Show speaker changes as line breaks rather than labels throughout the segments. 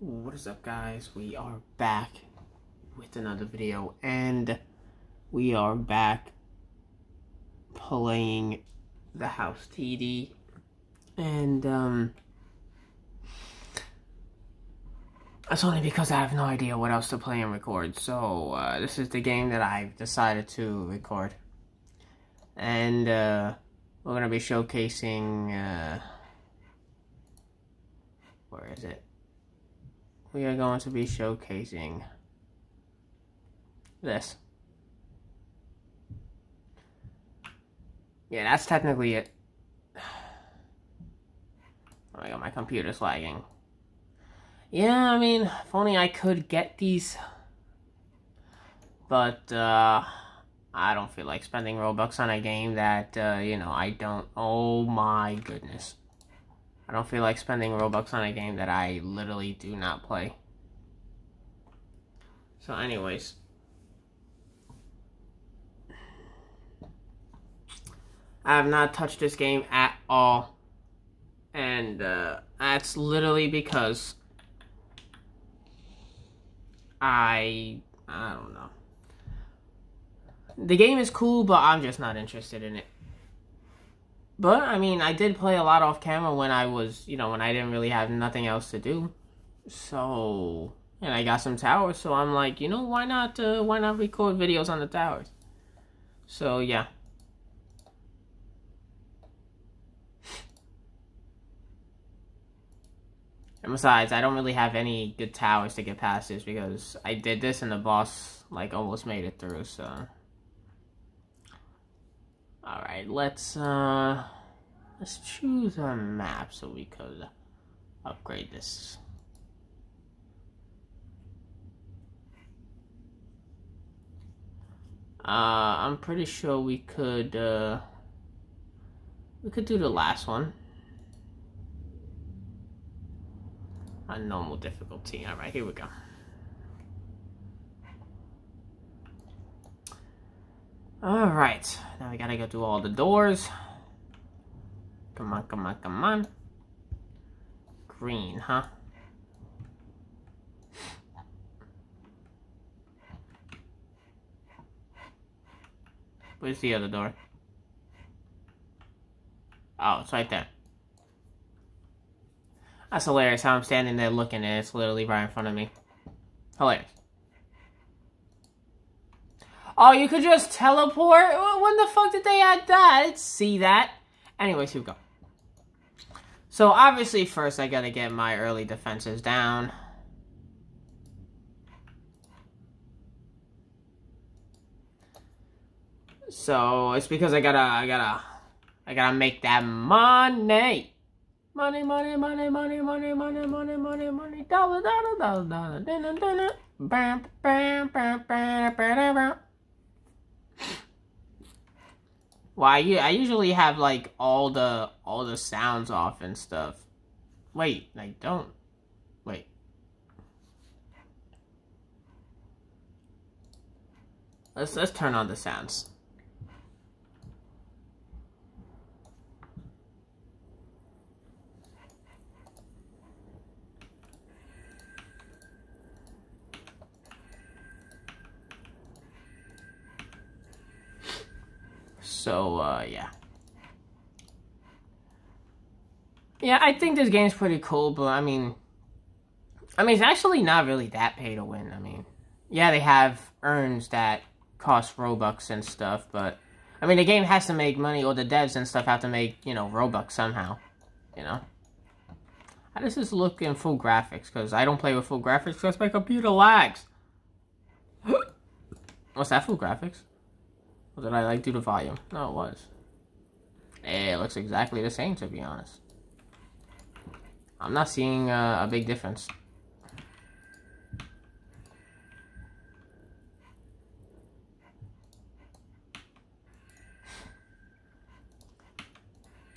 What is up guys? We are back with another video and we are back playing the house TD and um that's only because I have no idea what else to play and record. So uh, this is the game that I've decided to record. And uh, we're gonna be showcasing uh, where is it we are going to be showcasing this. Yeah, that's technically it. Oh my god, my computer's lagging. Yeah, I mean, if only I could get these. But, uh, I don't feel like spending Robux on a game that, uh, you know, I don't... Oh my goodness. I don't feel like spending Robux on a game that I literally do not play. So anyways. I have not touched this game at all. And uh, that's literally because I I don't know. The game is cool, but I'm just not interested in it. But, I mean, I did play a lot off camera when I was, you know, when I didn't really have nothing else to do. So, and I got some towers, so I'm like, you know, why not, uh, why not record videos on the towers? So, yeah. And besides, I don't really have any good towers to get past this because I did this and the boss, like, almost made it through, so... Alright, let's, uh, let's choose a map so we could upgrade this. Uh, I'm pretty sure we could, uh, we could do the last one. On normal difficulty. Alright, here we go. Alright, now we gotta go through all the doors. Come on, come on, come on. Green, huh? Where's the other door? Oh, it's right there. That's hilarious how I'm standing there looking and it's literally right in front of me. Hilarious. Oh, you could just teleport? When the fuck did they add that? See that. Anyways, here we go. So, obviously, first I gotta get my early defenses down. So, it's because I gotta, I gotta, I gotta make that money. Money, money, money, money, money, money, money, money, money, dollar, dollar, dollar, dollar, dinner, dinner, bam, bam, bam, bam, bam, bam. Well, I, I usually have, like, all the, all the sounds off and stuff. Wait, like don't. Wait. Let's, let's turn on the sounds. So, uh, yeah. Yeah, I think this game's pretty cool, but I mean... I mean, it's actually not really that pay to win. I mean, yeah, they have urns that cost Robux and stuff, but... I mean, the game has to make money, or the devs and stuff have to make, you know, Robux somehow. You know? How does this look in full graphics? Because I don't play with full graphics because my computer lags. What's that full graphics? Did I like do the volume? No, it was. Hey, it looks exactly the same to be honest. I'm not seeing uh, a big difference.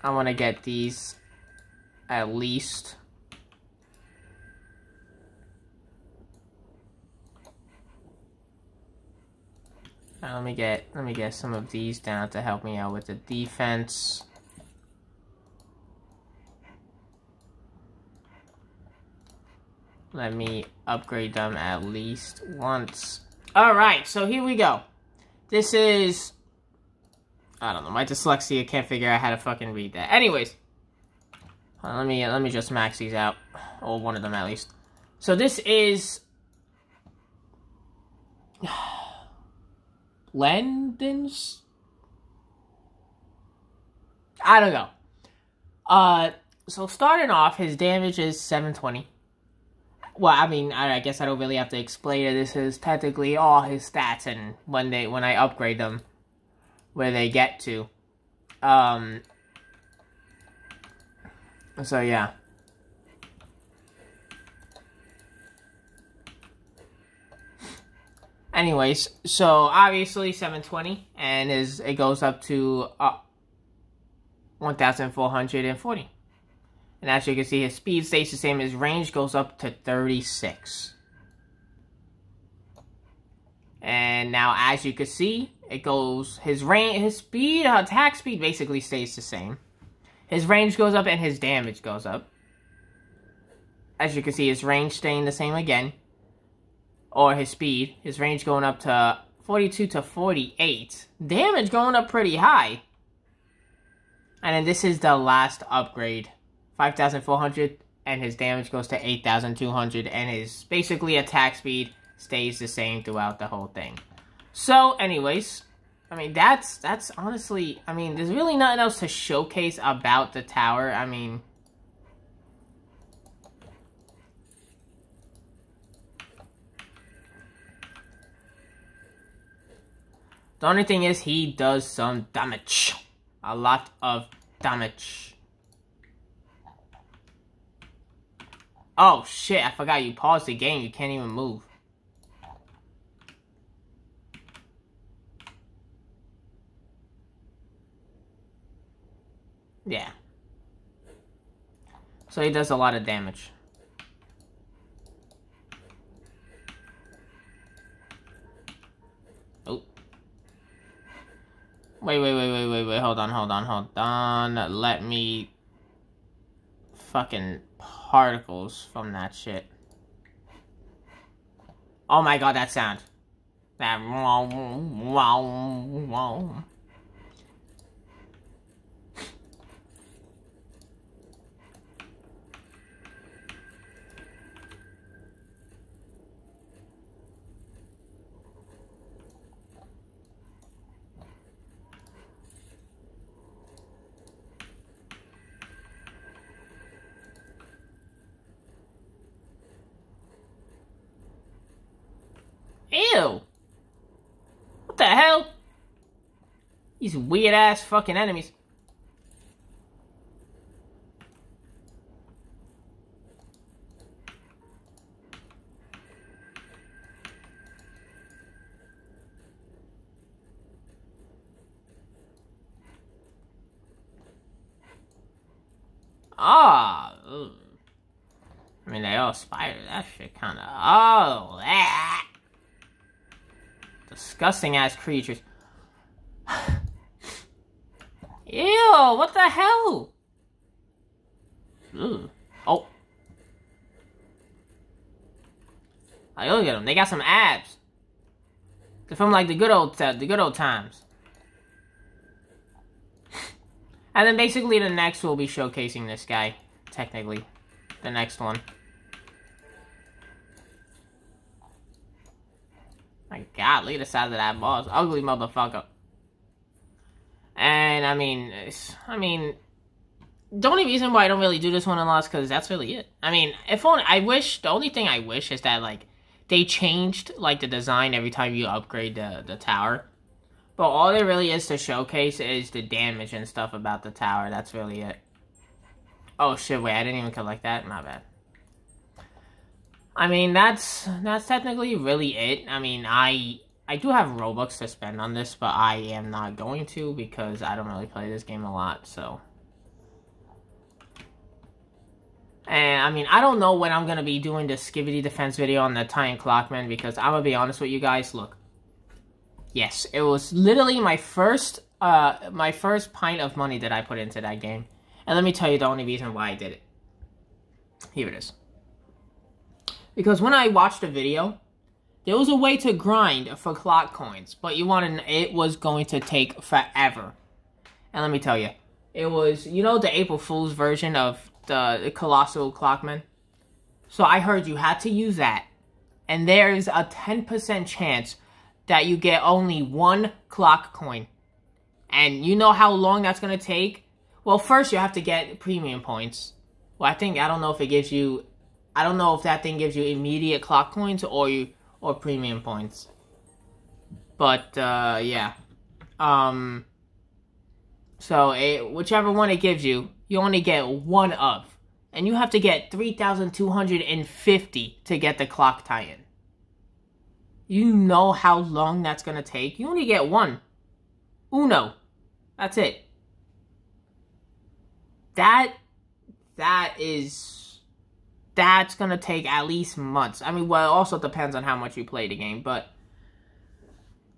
I want to get these at least Right, let me get let me get some of these down to help me out with the defense. Let me upgrade them at least once. Alright, so here we go. This is... I don't know, my dyslexia can't figure out how to fucking read that. Anyways. Uh, let me let me just max these out. Or one of them at least. So this is... Landon's? I don't know. Uh, so starting off, his damage is 720. Well, I mean, I, I guess I don't really have to explain it. This is technically all his stats, and when they when I upgrade them, where they get to. Um. So yeah. Anyways, so obviously 720, and is it goes up to uh, 1,440. And as you can see, his speed stays the same. His range goes up to 36. And now, as you can see, it goes, his range, his speed, uh, attack speed basically stays the same. His range goes up and his damage goes up. As you can see, his range staying the same again. Or his speed. His range going up to 42 to 48. Damage going up pretty high. And then this is the last upgrade. 5,400 and his damage goes to 8,200 and his basically attack speed stays the same throughout the whole thing. So anyways, I mean that's that's honestly, I mean there's really nothing else to showcase about the tower. I mean The only thing is he does some damage a lot of damage. Oh shit, I forgot you paused the game, you can't even move. Yeah. So he does a lot of damage. Wait, wait, wait, wait, wait, wait. Hold on, hold on, hold on. Let me... Fucking particles from that shit. Oh my god, that sound. That... Ew! What the hell? These weird ass fucking enemies. Ah, oh, I mean, they all spider. That shit kind of. Oh, that disgusting ass creatures. What the hell? Ugh. Oh. oh I look at them. They got some abs. They're from like the good old the good old times. and then basically the next will be showcasing this guy. Technically. The next one. My god, look at the size of that boss. Ugly motherfucker. I mean, I mean, the only reason why I don't really do this one lot is because that's really it. I mean, if only, I wish, the only thing I wish is that, like, they changed, like, the design every time you upgrade the, the tower. But all there really is to showcase is the damage and stuff about the tower. That's really it. Oh, shit, wait, I didn't even collect that? My bad. I mean, that's that's technically really it. I mean, I I do have Robux to spend on this, but I am not going to because I don't really play this game a lot, so. And, I mean, I don't know when I'm going to be doing the Skibidi Defense video on the Titan Clockman because I'm going to be honest with you guys. Look. Yes, it was literally my first, uh, my first pint of money that I put into that game. And let me tell you the only reason why I did it. Here it is. Because when I watched the video, there was a way to grind for clock coins, but you wanted it was going to take forever. And let me tell you, it was you know the April Fool's version of the, the Colossal Clockman. So I heard you had to use that, and there's a ten percent chance that you get only one clock coin. And you know how long that's gonna take? Well, first you have to get premium points. Well, I think I don't know if it gives you, I don't know if that thing gives you immediate clock coins or you or premium points. But uh, yeah, um, so it, whichever one it gives you, you only get one of, and you have to get three thousand two hundred and fifty to get the clock tie-in. You know how long that's gonna take. You only get one. Uno. That's it. That that is that's gonna take at least months. I mean, well, it also depends on how much you play the game, but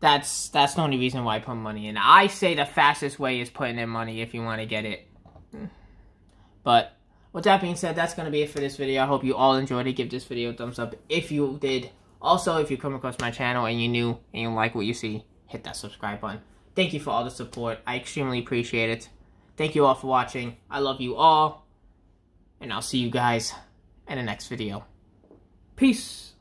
that's that's the only reason why I put money in. I say the fastest way is putting in money if you want to get it. But with that being said, that's gonna be it for this video. I hope you all enjoyed it. Give this video a thumbs up if you did. Also, if you come across my channel and you new and you like what you see, hit that subscribe button. Thank you for all the support. I extremely appreciate it. Thank you all for watching. I love you all. And I'll see you guys in the next video. Peace.